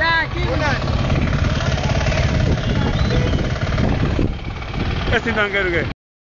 Ya, aquí. Una. Este no e